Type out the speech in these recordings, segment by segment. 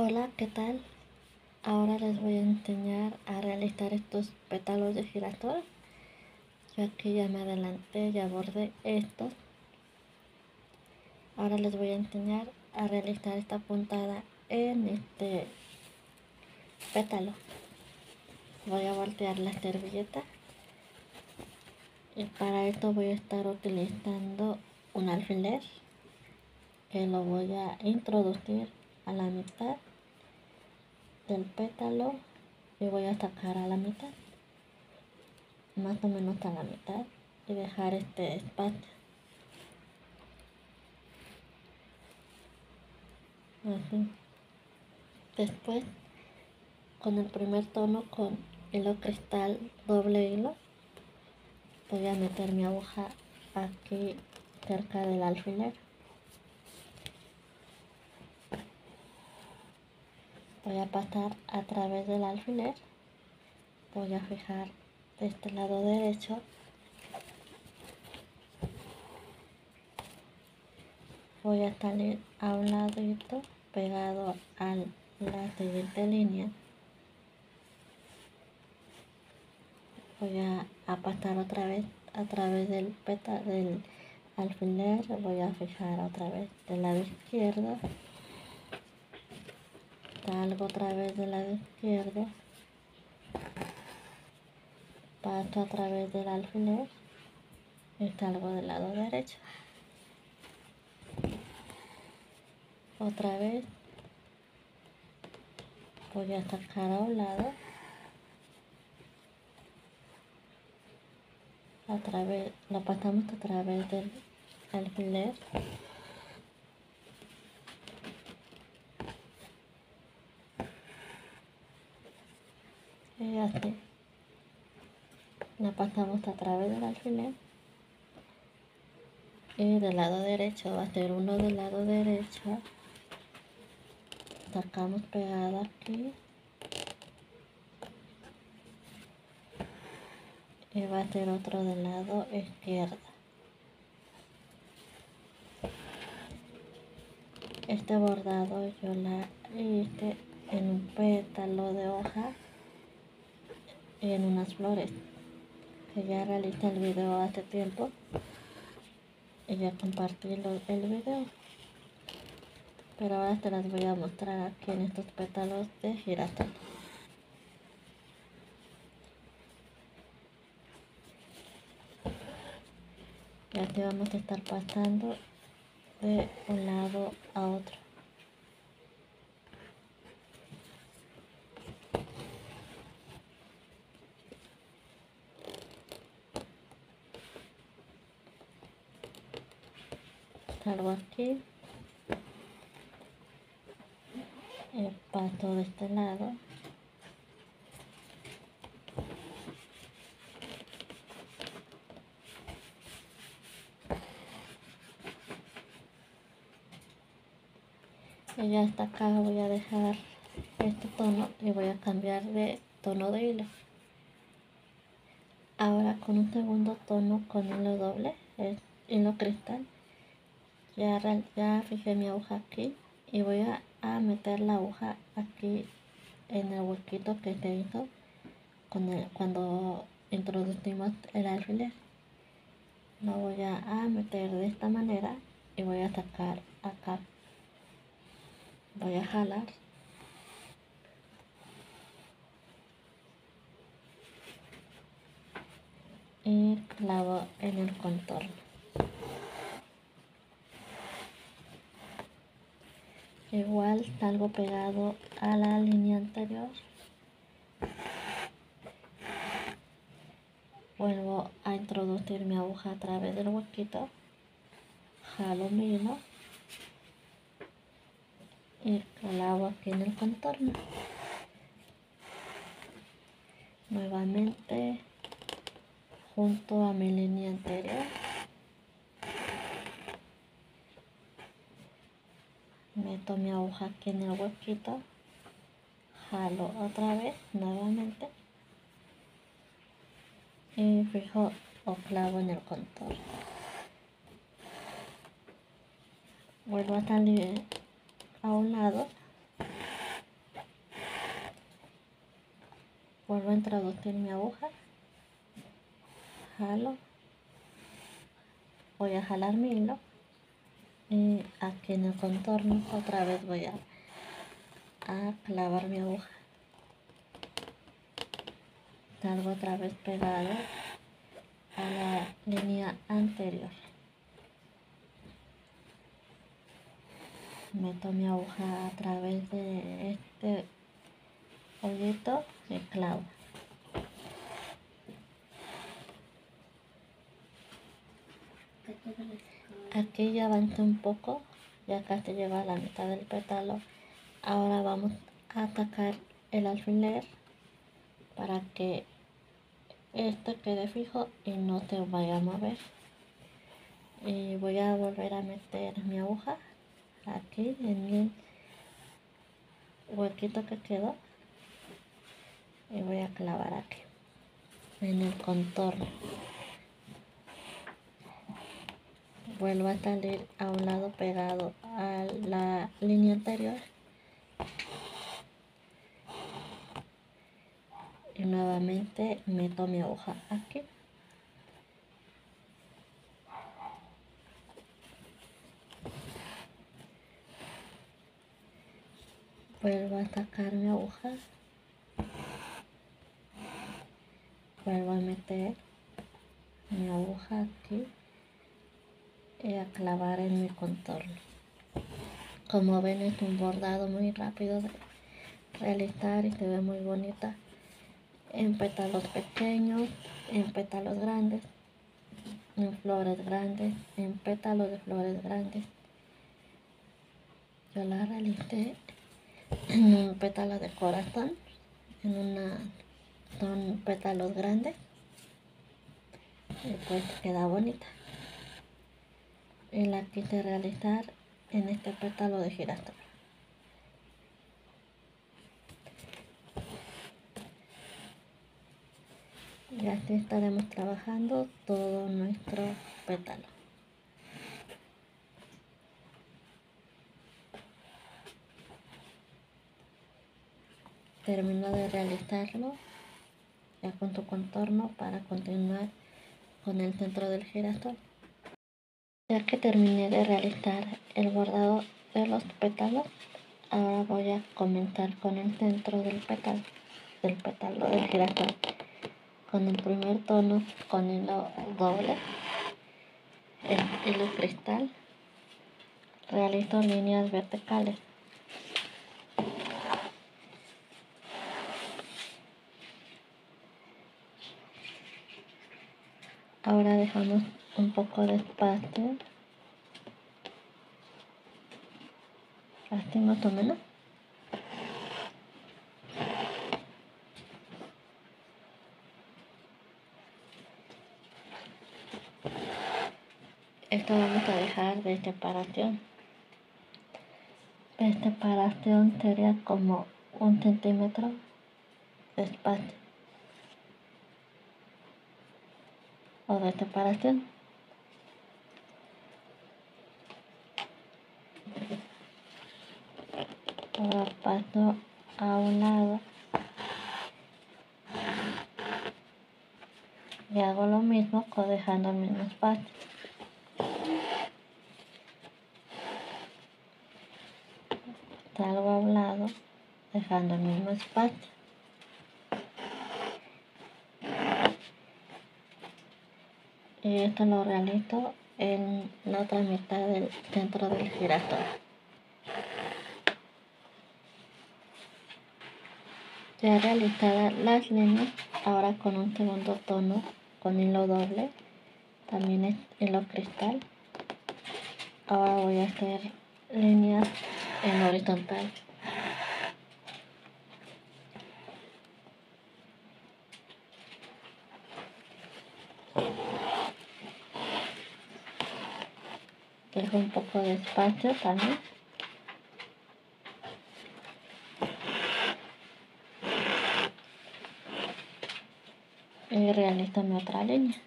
Hola, ¿qué tal? Ahora les voy a enseñar a realizar estos pétalos de girasol. Yo aquí ya me adelanté, ya bordé estos. Ahora les voy a enseñar a realizar esta puntada en este pétalo. Voy a voltear la servilleta. Y para esto voy a estar utilizando un alfiler que lo voy a introducir a la mitad del pétalo y voy a sacar a la mitad más o menos a la mitad y dejar este espacio. Después con el primer tono con hilo cristal doble hilo voy a meter mi aguja aquí cerca del alfiler voy a pasar a través del alfiler. Voy a fijar de este lado derecho. Voy a salir a un ladito pegado a la siguiente línea. Voy a, pasar otra vez a través del peta del alfiler. Voy a fijar otra vez del lado izquierdo salgo otra vez del lado izquierdo paso a través del alfiler. Y salgo del lado derecho. Otra vez. Voy a sacar a un lado. A través lo pasamos a través del alfiler así la pasamos a través del alfiler y del lado derecho va a ser uno del lado derecho. Sacamos pegada aquí. Y va a ser otro del lado izquierdo. Este bordado yo la hice en un pétalo de hoja en unas flores. Que ya realicé el video hace tiempo. Y ya compartí el video. Pero ahora te las voy a mostrar aquí en estos pétalos de girasol. Y así vamos a estar pasando de un lado a otro salgo aquí. Y paso de este lado. Y ya hasta acá voy a dejar este tono y voy a cambiar de tono de hilo. Ahora con un segundo tono con hilo doble es hilo cristal ya, ya fijé mi aguja aquí y voy a, meter la aguja aquí en el huequito que se hizo cuando introducimos el alfiler. Lo voy a, a meter de esta manera y voy a sacar acá. Voy a jalar. Y clavo en el contorno igual salgo pegado a la línea anterior. Vuelvo a introducir mi aguja a través del huequito. Jalo mi hilo. Y clavo aquí en el contorno. Nuevamente junto a mi línea anterior meto mi aguja aquí en el huequito. Jalo otra vez nuevamente. Y fijo o clavo en el contorno. Vuelvo a salir a un lado. Vuelvo a introducir mi aguja. Jalo. Voy a jalar mi hilo y aquí en el contorno otra vez voy a, clavar mi aguja. Salgo otra vez pegado a la línea anterior. Meto mi aguja a través de este hoyito y clavo. Aquí ya avancé un poco, ya casi lleva a la mitad del pétalo. Ahora vamos a atacar el alfiler para que esto quede fijo y no se vaya a mover. Y voy a volver a meter mi aguja aquí en el huequito que quedó y voy a clavar aquí en el contorno vuelvo a salir a un lado pegado a la línea anterior. Y nuevamente meto mi aguja aquí. Vuelvo a sacar mi aguja. Vuelvo a meter mi aguja aquí y a clavar en mi contorno. Como ven es un bordado muy rápido de realizar y se ve muy bonita. En pétalos pequeños en pétalos grandes en flores grandes en pétalos de flores grandes. Yo la realicé en un pétalo de corazón en una son pétalos grandes. Y pues queda bonita y la quise realizar en este pétalo de girasol y así estaremos trabajando todo nuestro pétalo termino de realizarlo ya con tu contorno para continuar con el centro del girasol. Ya que terminé de realizar el bordado de los pétalos, ahora voy a comenzar con el centro del pétalo, del pétalo del girasol. Con el primer tono, con hilo doble, el hilo cristal, realizo líneas verticales Ahora dejamos un poco de espacio. Así más o menos. Esto vamos a dejar de separación. De separación sería como un centímetro de espacio. o de separación. Paso a un lado y hago lo mismo dejando el mismo espacio. Salgo a un lado dejando el mismo espacio. y esto lo realizo en la otra mitad del centro del girasol. Ya realizadas las líneas, ahora con un segundo tono con hilo doble, también hilo cristal. Ahora voy a hacer líneas en horizontal. dejo un poco de espacio también y realizo mi otra línea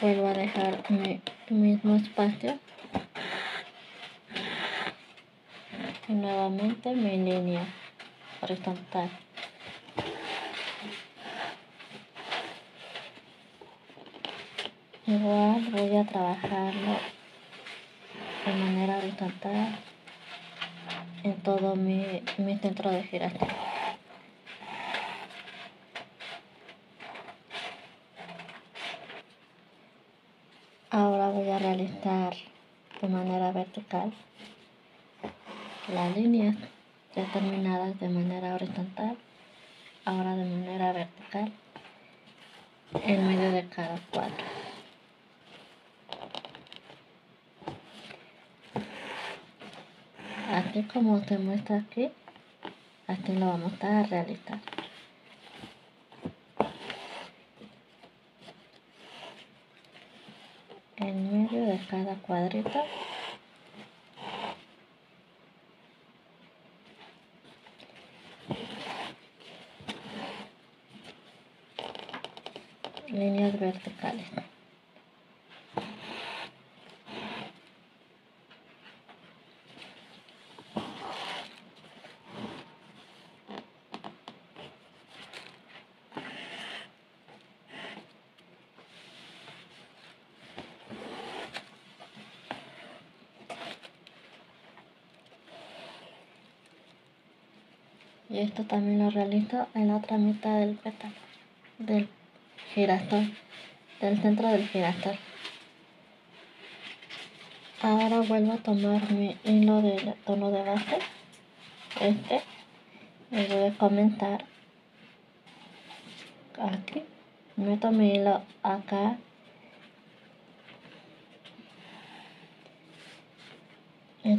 vuelvo a dejar mi mismo espacio. Y nuevamente mi línea horizontal. Igual voy a trabajarlo de manera horizontal en todo mi, mi centro de girasol ahora voy a realizar de manera vertical las líneas determinadas de manera horizontal, ahora de manera vertical, en medio de cada cuadro. Así como se muestra aquí, así lo vamos a realizar. En medio de cada cuadrito líneas verticales. Y esto también lo realizo en la otra mitad del pétalo, del girasol, del centro del girasol. Ahora vuelvo a tomar mi hilo de tono de base, este, y voy a comenzar aquí. Meto mi hilo acá.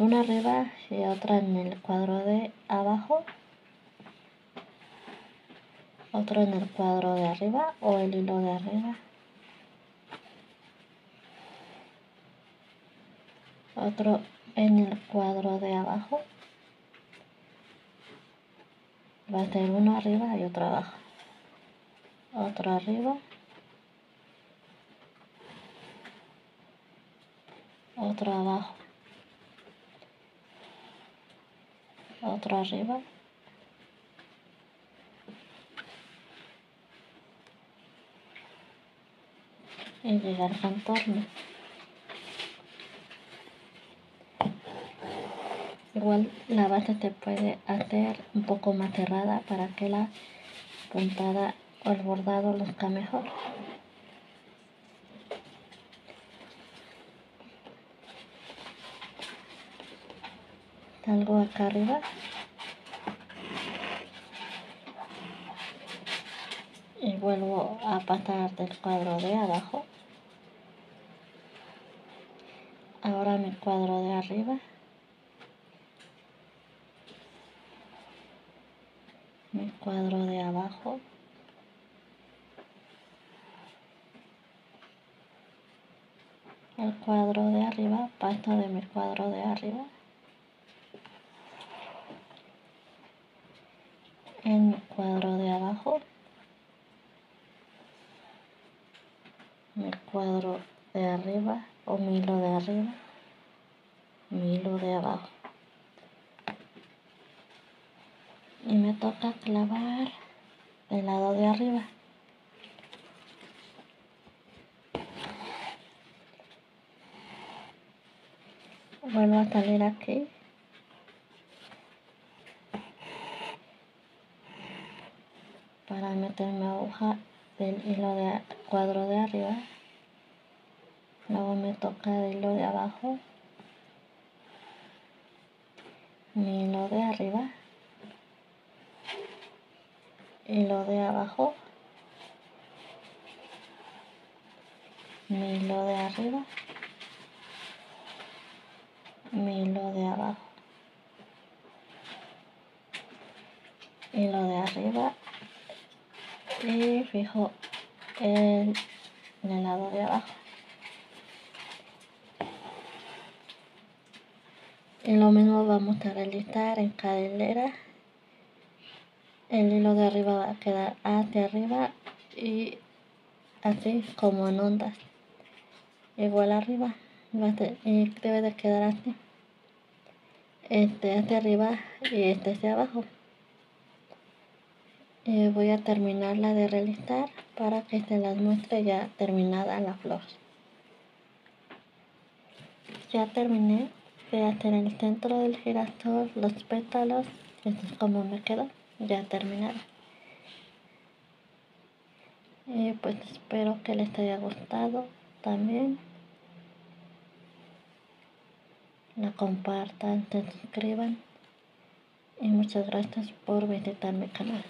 Una arriba y otra en el cuadro de abajo otro en el cuadro de arriba o el hilo de arriba. Otro en el cuadro de abajo. Va a ser uno arriba y otro abajo. Otro arriba. Otro abajo. Otro arriba y llegar contorno. Igual la base se puede hacer un poco más cerrada para que la puntada o el bordado luzca mejor. Salgo acá arriba y vuelvo a pasar del cuadro de abajo ahora mi cuadro de arriba. Mi cuadro de abajo. El cuadro de arriba paso de mi cuadro de arriba. En cuadro de abajo. Mi cuadro de arriba o mi hilo de arriba, mi hilo de abajo. Y me toca clavar el lado de arriba. Vuelvo a salir aquí. Para meter mi aguja del hilo de cuadro de arriba luego me toca el hilo de abajo. Mi hilo de arriba. Hilo de abajo. Mi hilo de arriba. Mi hilo de abajo. Hilo de arriba. Y fijo el, en lado de abajo y lo mismo vamos a realizar en cada el hilo de arriba va a quedar hacia arriba y así como en ondas igual arriba y debe de quedar así este hacia arriba y este hacia abajo. Eh, voy a terminarla de realizar para que se las muestre ya terminada la flor. Ya terminé de hacer el centro del girasol, los pétalos, esto es como me quedó, ya terminado. Y pues espero que les haya gustado también. La compartan, se suscriban y muchas gracias por visitar mi canal.